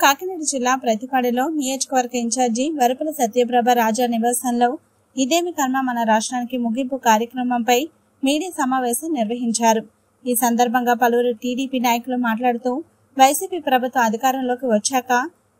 కాకినాడ జిల్లా ప్రతిపాడులో నియోజకవర్గ ఇన్ఛార్జి వరపుల సత్యప్రభ రాజా నివాసంలో ఇదేమి కర్మ మన రాష్ట్రానికి ముగింపు కార్యక్రమంపై మీడియా సమావేశం నిర్వహించారు. ఈ సందర్భంగా పలువురు టీడీపీ నాయకులు మాట్లాడుతూ వైసీపీ ప్రభుత్వం అధికారంలోకి వచ్చాక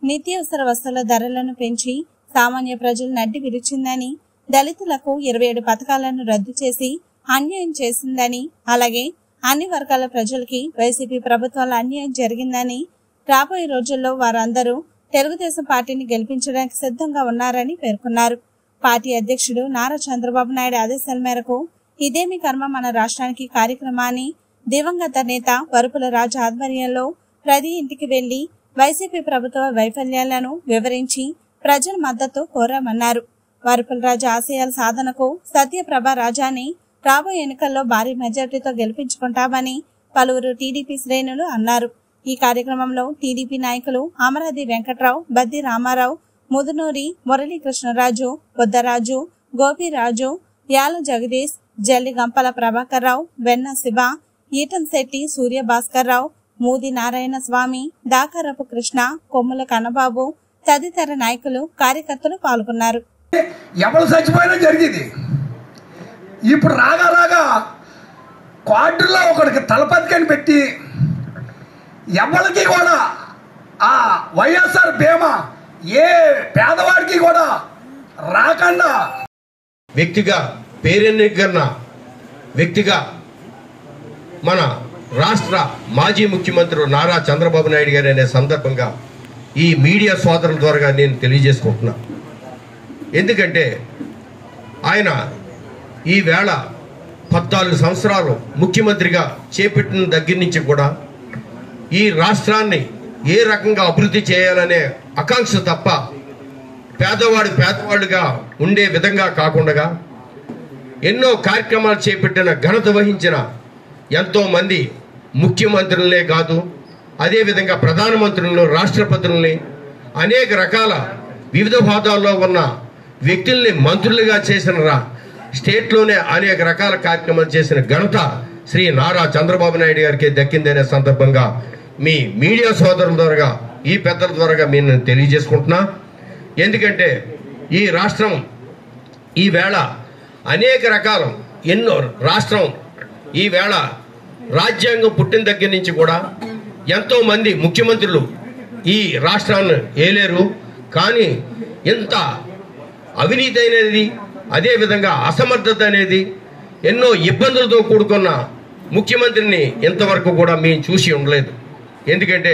నిత్యావసర వస్తువుల ధరలను పెంచి సామాన్య ప్రజలు నడ్డి విరిచిందని దళితులకు ఇరవై ఏడు పథకాలను రద్దు చేసి అన్యాయం చేసిందని అలాగే అన్ని వర్గాల ప్రజలకి వైసీపీ ప్రభుత్వాల అన్యాయం జరిగిందని రాబోయే రోజుల్లో వారందరూ తెలుగుదేశం పార్టీని గెలిపించడానికి సిద్ధంగా ఉన్నారని పేర్కొన్నారు. పార్టీ అధ్యక్షుడు నారా చంద్రబాబు నాయుడు ఆదేశాల మేరకు ఇదేమి కర్మ మన రాష్ట్రానికి కార్యక్రమాన్ని దివంగత నేత వరుపుల రాజు ఆధ్వర్యంలో ప్రతి ఇంటికి వెళ్ళి వైసీపీ ప్రభుత్వ వైఫల్యాలను వివరించి ప్రజల మద్దతు కోరామన్నారు. వరుపుల రాజు ఆశయాల సాధనకు సత్యప్రభ రాజాని రాబోయే ఎన్నికల్లో భారీ మెజార్టీతో గెలిపించుకుంటామని పలువురు టీడీపీ శ్రేణులు అన్నారు. ఈ కార్యక్రమంలో టీడీపీ నాయకులు అమరాది వెంకట్రావు బద్ది రామారావు ముదునూరి మురళీకృష్ణరాజు బుద్ధరాజు గోపిరాజు యాల జగదీష్ జల్లి గంపల ప్రభాకర్ రావు వెన్న శివ ఈటంశెట్టి సూర్య భాస్కర్ రావు మూది నారాయణ స్వామి దాకరపు కృష్ణ కొమ్ముల కన్నబాబు తదితర నాయకులు కార్యకర్తలు పాల్గొన్నారు. ఎవరు చచ్చిపోయినా జరిగింది. ఇప్పుడు రాగా రాగా క్వార్టర్లో ఒకడికి తలపతికని పెట్టి ఎవరికి కూడా ఆ వైఎస్ఆర్ బీమా ఏ పేదవాడికి కూడా రాకుండా. వ్యక్తిగా పేరెన్నికన్న వ్యక్తిగా మన రాష్ట్ర మాజీ ముఖ్యమంత్రి నారా చంద్రబాబు నాయుడు గారు అనే సందర్భంగా ఈ మీడియా సోదరుల ద్వారా నేను తెలియజేసుకుంటున్నా. ఎందుకంటే ఆయన ఈ వేళ పద్నాలుగు సంవత్సరాలు ముఖ్యమంత్రిగా చేపట్టిన దగ్గర నుంచి కూడా ఈ రాష్ట్రాన్ని ఏ రకంగా అభివృద్ధి చేయాలనే ఆకాంక్ష తప్ప పేదవాడు పేదవాళ్ళుగా ఉండే విధంగా కాకుండా ఎన్నో కార్యక్రమాలు చేపట్టిన ఘనత వహించిన ఎంతోమంది ముఖ్యమంత్రులనే కాదు అదేవిధంగా ప్రధానమంత్రులను రాష్ట్రపతుల్ని అనేక రకాల వివిధ హోదాల్లో ఉన్న వ్యక్తుల్ని మంత్రులుగా చేసిన రా- స్టేట్లోనే అనేక రకాల కార్యక్రమాలు చేసిన ఘనత శ్రీ నారా చంద్రబాబు నాయుడు గారికి దక్కిందనే సందర్భంగా మీ మీడియా సోదరుల ద్వారా ఈ పెద్దల ద్వారా నేను తెలియజేసుకుంటున్నా. ఎందుకంటే ఈ రాష్ట్రం ఈ వేళ అనేక రకాల ఎన్నో రాష్ట్రం ఈ వేళ రాజ్యాంగం పుట్టిన దగ్గర నుంచి కూడా ఎంతోమంది ముఖ్యమంత్రులు ఈ రాష్ట్రాన్ని ఏలేరు. కానీ ఎంత అవినీతి అనేది అదేవిధంగా అసమర్థత అనేది ఎన్నో ఇబ్బందులతో కూడుకున్న ముఖ్యమంత్రిని ఇంతవరకు కూడా మేము చూసి ఉండలేదు. ఎందుకంటే